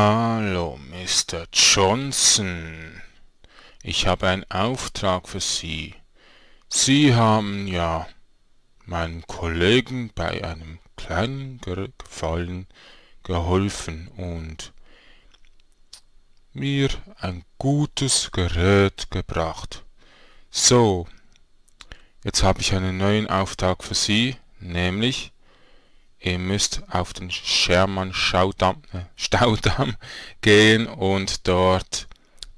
Hallo, Mr. Johnson. Ich habe einen Auftrag für Sie. Sie haben ja meinem Kollegen bei einem kleinen Gefallen geholfen und mir ein gutes Gerät gebracht. So, jetzt habe ich einen neuen Auftrag für Sie, nämlich ihr müsst auf den Schermann Staudamm, äh, Staudamm gehen und dort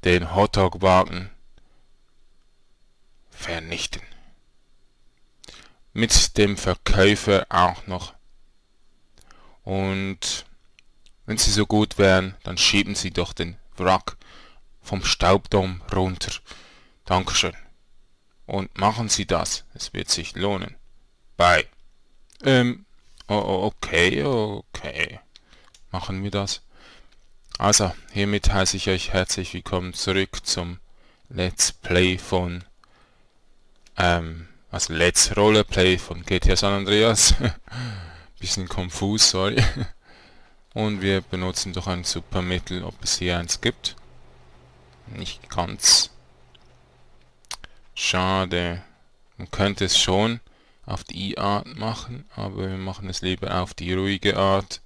den Hotdog-Wagen vernichten. Mit dem Verkäufer auch noch. Und wenn Sie so gut wären, dann schieben Sie doch den Wrack vom Staubdom runter. Dankeschön. Und machen Sie das, es wird sich lohnen. Bye. Ähm, Oh, okay, okay. Machen wir das. Also, hiermit heiße ich euch herzlich willkommen zurück zum Let's Play von, ähm, also Let's Roleplay von GTA San Andreas. Bisschen konfus, sorry. Und wir benutzen doch ein Supermittel, ob es hier eins gibt. Nicht ganz. Schade. Man könnte es schon auf die I-Art machen, aber wir machen es lieber auf die ruhige Art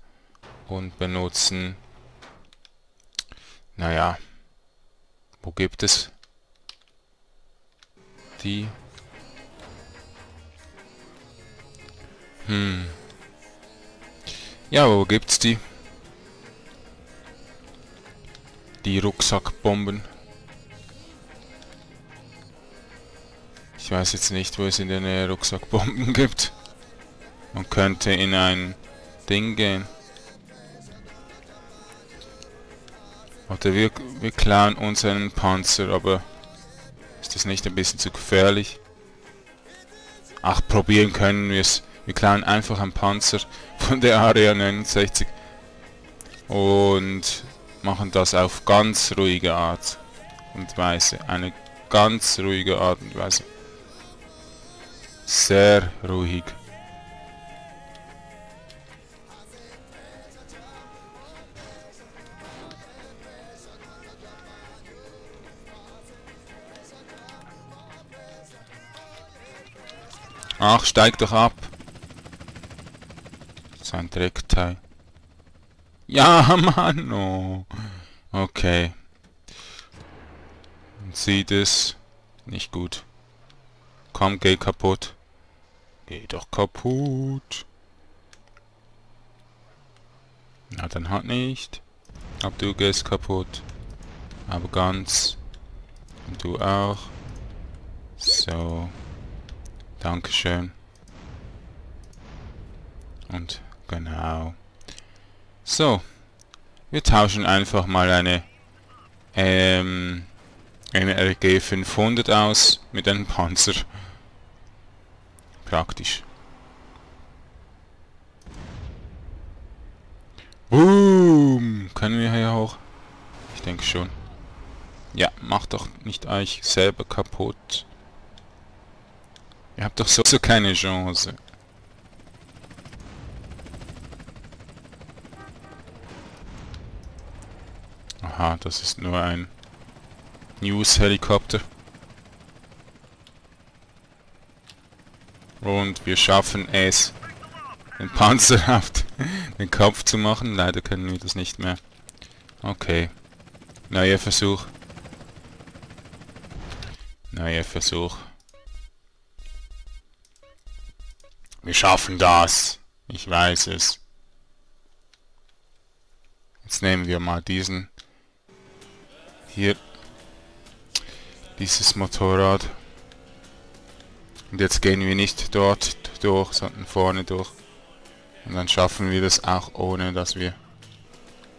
und benutzen, naja, wo gibt es die? Hm. Ja, wo gibt's die? Die Rucksackbomben. Ich weiß jetzt nicht, wo es in der Nähe Rucksackbomben gibt. Man könnte in ein Ding gehen. Oder wir, wir klauen unseren Panzer, aber ist das nicht ein bisschen zu gefährlich? Ach, probieren können wir es. Wir klauen einfach einen Panzer von der Area 69 und machen das auf ganz ruhige Art und Weise. Eine ganz ruhige Art und Weise. Sehr ruhig. Ach, steig doch ab. Sein Dreckteil. Ja, Mann, oh. Okay. Sieht es nicht gut. Komm, geh kaputt. Geh doch kaputt. Na, dann halt nicht. Aber du gehst kaputt. Aber ganz. Und du auch. So. Dankeschön. Und genau. So. Wir tauschen einfach mal eine ähm, eine RG 500 aus mit einem Panzer. Praktisch. Boom! Können wir hier hoch? Ich denke schon. Ja, macht doch nicht euch selber kaputt. Ihr habt doch so, so keine Chance. Aha, das ist nur ein News-Helikopter. Und wir schaffen es, den Panzer auf den Kopf zu machen. Leider können wir das nicht mehr. Okay. Neuer Versuch. Neuer Versuch. Wir schaffen das. Ich weiß es. Jetzt nehmen wir mal diesen hier dieses Motorrad und jetzt gehen wir nicht dort durch, sondern vorne durch. Und dann schaffen wir das auch ohne, dass wir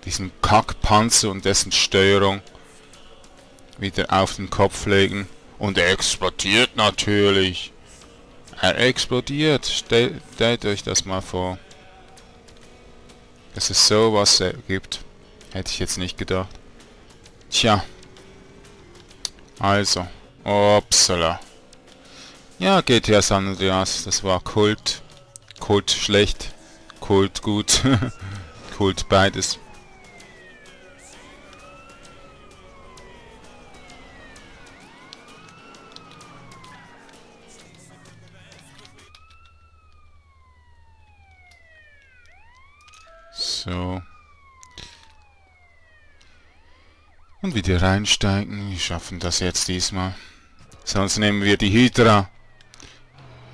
diesen Kackpanzer und dessen Steuerung wieder auf den Kopf legen. Und er explodiert natürlich. Er explodiert. Stellt, stellt euch das mal vor. Dass es sowas gibt. Hätte ich jetzt nicht gedacht. Tja. Also. Upsala. Ja, GTA San Andreas, das war Kult. Kult schlecht, Kult gut, Kult beides. So. Und wieder reinsteigen. Wir schaffen das jetzt diesmal. Sonst nehmen wir die Hydra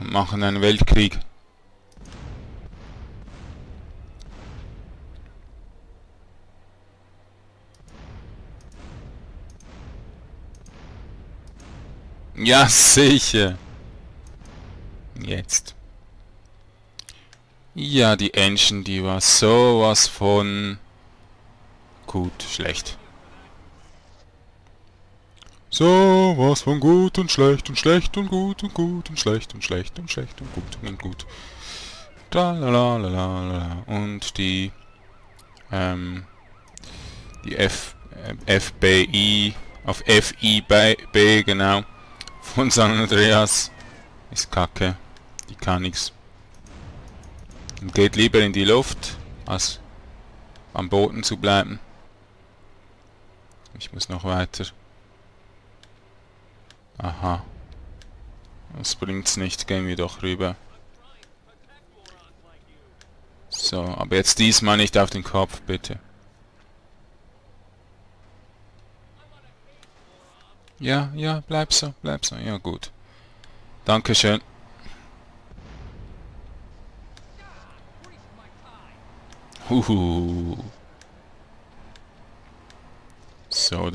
und machen einen Weltkrieg. Ja, sicher. Jetzt. Ja, die Engine, die war sowas von... Gut, schlecht. So, was von gut und schlecht und schlecht und gut und gut und schlecht und schlecht und schlecht und gut und gut. Tralalala. Und die, ähm, die F, äh, FBI, auf FIB, genau, von San Andreas, ist kacke. Die kann nix. Und geht lieber in die Luft, als am Boden zu bleiben. Ich muss noch weiter. Aha. Das bringt's nicht, gehen wir doch rüber. So, aber jetzt diesmal nicht auf den Kopf, bitte. Ja, ja, bleib so, bleib so, ja gut. Dankeschön. Huhu. So,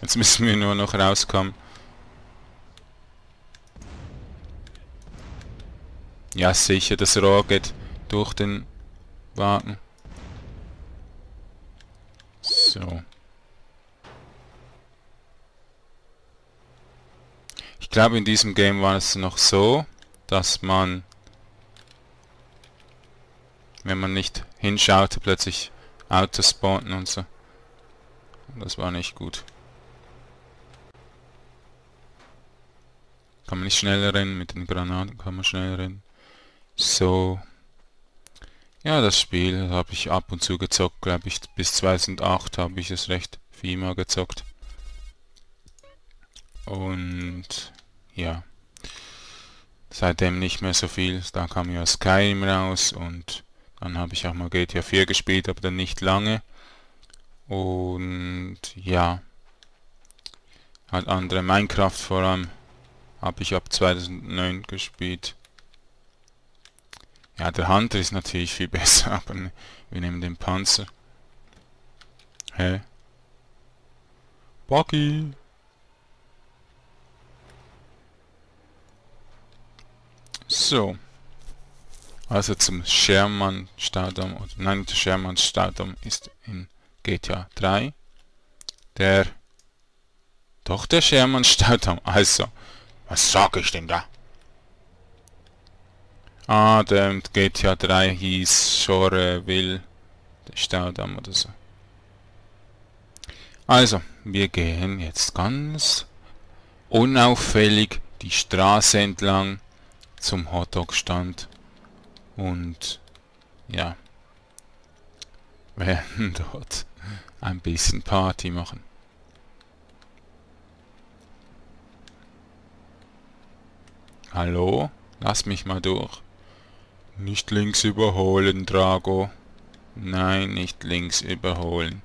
Jetzt müssen wir nur noch rauskommen. Ja, sicher, das Rohr geht durch den Wagen. So. Ich glaube, in diesem Game war es noch so, dass man, wenn man nicht hinschaute, plötzlich Autos spawnen und so. Das war nicht gut. Kann man nicht schneller rennen, mit den Granaten kann man schneller rennen. So. Ja, das Spiel habe ich ab und zu gezockt, glaube ich. Bis 2008 habe ich es recht viel mal gezockt. Und ja. Seitdem nicht mehr so viel. Da kam ja Skyrim raus und dann habe ich auch mal GTA 4 gespielt, aber dann nicht lange. Und ja. Halt andere Minecraft vor allem habe ich ab 2009 gespielt. Ja, der Hunter ist natürlich viel besser, aber ne, wir nehmen den Panzer. Hä? Buggy! So. Also zum Sherman Staudamm, oder nein, der Sherman Staudamm ist in GTA 3. Der, doch der Sherman Staudamm, also, was sag ich denn da? Ah, der GTA 3 hieß Shoreville, der Staudamm oder so. Also, wir gehen jetzt ganz unauffällig die Straße entlang zum Hotdog-Stand und ja, werden dort ein bisschen Party machen. Hallo? Lass mich mal durch. Nicht links überholen, Drago. Nein, nicht links überholen.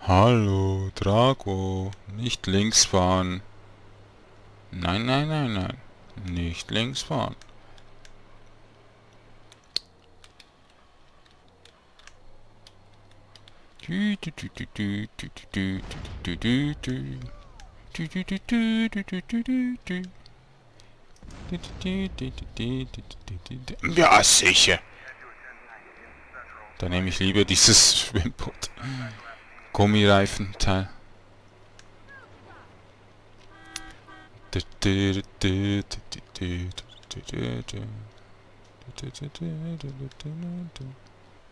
Hallo, Drago. Nicht links fahren. Nein, nein, nein, nein. Nicht links fahren. Ja, sicher. Dann nehme ich lieber dieses Schwimmboot. Gummireifenteil.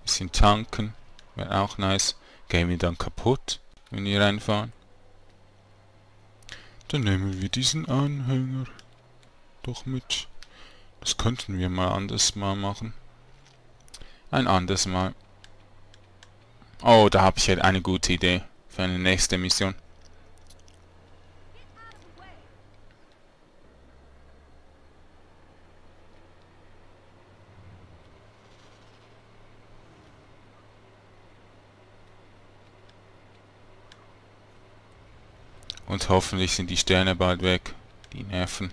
Bisschen tanken. Wäre auch nice. Gehen wir dann kaputt, wenn wir reinfahren? Dann nehmen wir diesen Anhänger doch mit. Das könnten wir mal anders mal machen. Ein anderes Mal. Oh, da habe ich halt eine gute Idee für eine nächste Mission. Und hoffentlich sind die Sterne bald weg. Die Nerven.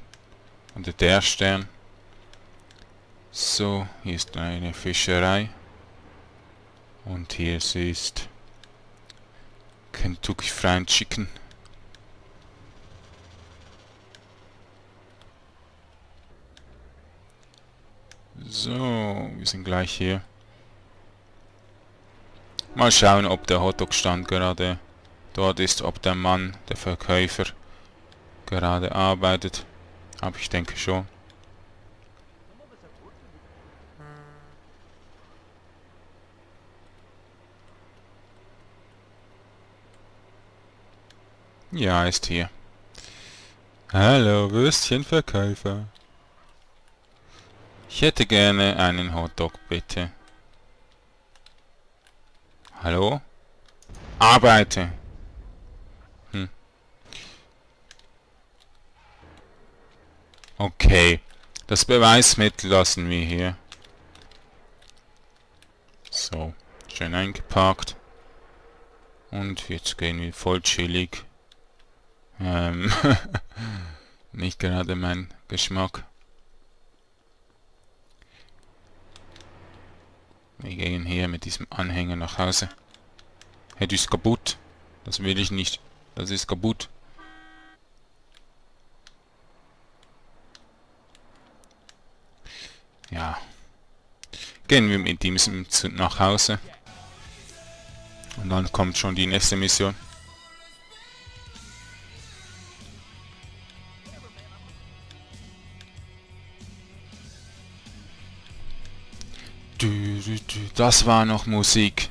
Und der Stern. So, hier ist eine Fischerei. Und hier ist Kentucky Fried Chicken. So, wir sind gleich hier. Mal schauen, ob der Hotdog-Stand gerade dort ist, ob der Mann, der Verkäufer, gerade arbeitet. Aber ich denke schon. Ja, ist hier. Hallo, Würstchenverkäufer. Ich hätte gerne einen Hotdog, bitte. Hallo? Arbeite! Hm. Okay. Das Beweismittel lassen wir hier. So. Schön eingeparkt. Und jetzt gehen wir voll chillig. Ähm. nicht gerade mein Geschmack. Wir gehen hier mit diesem Anhänger nach Hause. Hey, das ist kaputt. Das will ich nicht. Das ist kaputt. Ja. Gehen wir mit diesem nach Hause. Und dann kommt schon die nächste Mission. Das war noch Musik.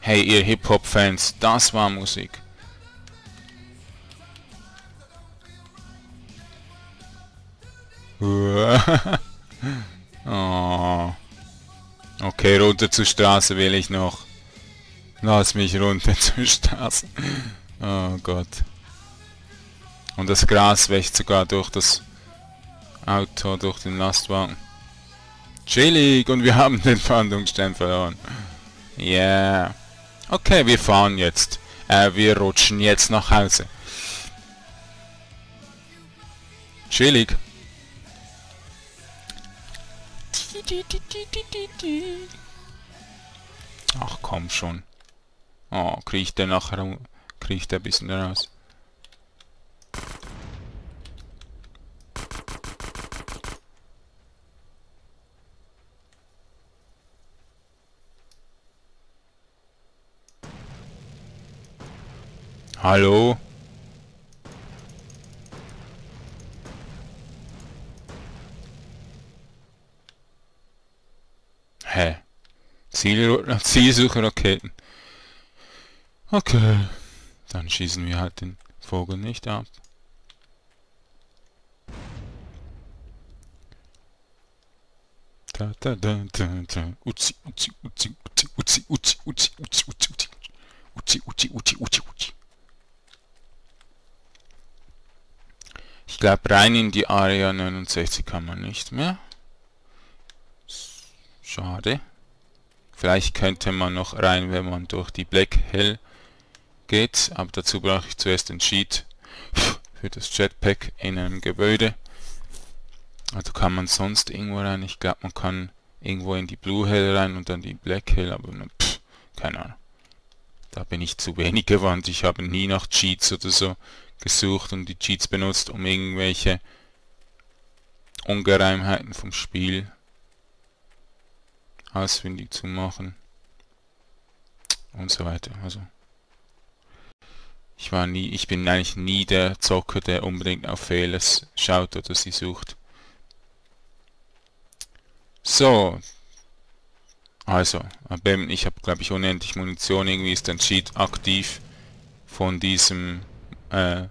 Hey, ihr Hip-Hop-Fans, das war Musik. Runter zur Straße will ich noch. Lass mich runter zur Straße. Oh Gott. Und das Gras wächst sogar durch das Auto, durch den Lastwagen. Chillig und wir haben den Fahndungsstern verloren. Yeah. Okay, wir fahren jetzt. Äh, wir rutschen jetzt nach Hause. Chillig. Ach komm schon. Oh, kriecht der nachher, kriecht der ein bisschen raus. Hallo? Hä? Ziel Zielsuche-Raketen. Okay. Dann schießen wir halt den Vogel nicht ab. Da, da, da, da, da. Uzi, uzi, uzi, uzi, uzi, uzi, uzi, uzi, uzi, uzi. Uzi, uzi, uzi, uzi, uzi. Ich glaube, rein in die Area 69 kann man nicht mehr. Schade. Vielleicht könnte man noch rein, wenn man durch die Black Hill geht. Aber dazu brauche ich zuerst den Sheet für das Jetpack in einem Gebäude. Also kann man sonst irgendwo rein. Ich glaube, man kann irgendwo in die Blue Hill rein und dann die Black Hill. Aber pff, keine Ahnung. Da bin ich zu wenig gewandt. Ich habe nie nach Cheats oder so gesucht und die Cheats benutzt, um irgendwelche Ungereimheiten vom Spiel ausfindig zu machen und so weiter. Also ich war nie, ich bin eigentlich nie der Zocker, der unbedingt auf Fehler schaut oder sie sucht. So, also, ich habe glaube ich unendlich Munition, irgendwie ist ein Cheat aktiv von diesem äh,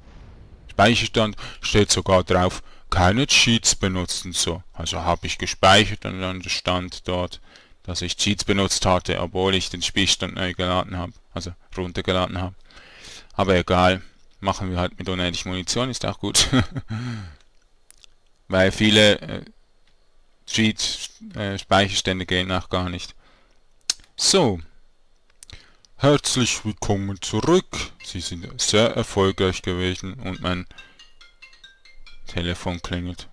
Speicherstand steht sogar drauf, keine Cheats benutzen so. Also habe ich gespeichert und dann stand dort, dass ich Cheats benutzt hatte, obwohl ich den Spielstand neu geladen habe, also runtergeladen habe. Aber egal, machen wir halt mit unendlich Munition, ist auch gut. Weil viele äh, Cheat äh, gehen auch gar nicht. So. Herzlich willkommen zurück. Sie sind sehr erfolgreich gewesen und mein Telefon klingelt.